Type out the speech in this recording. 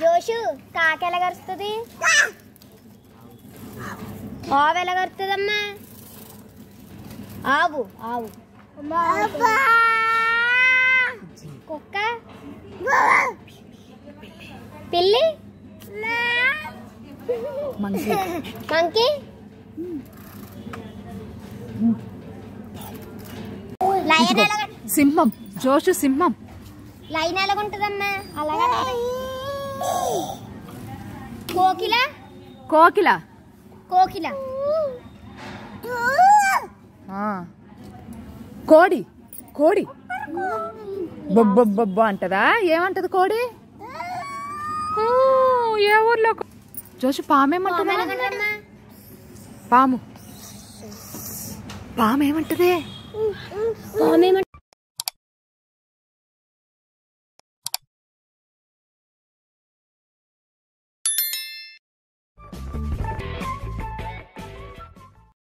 జోషు కాకి ఎలా కరుస్తుంది ఆవు ఎలా కరుతుందమ్మా ఆవు ఆవు. కుక్క? పిల్లి? మంకీ. మంకీ? సింహం జోషు సింహం. లైన్ ఎలాగుంటుందమ్మా? అలాగా కోకిల? కోకిల. కోకిల. కోడి కోడి. బొబ్బొబ్బొబ్బ అంటదా? ఏమంటది కోడి? ఏ ఊర్లో జోషు పామేమంటదా పాము. పాము ఏమంటది? పాము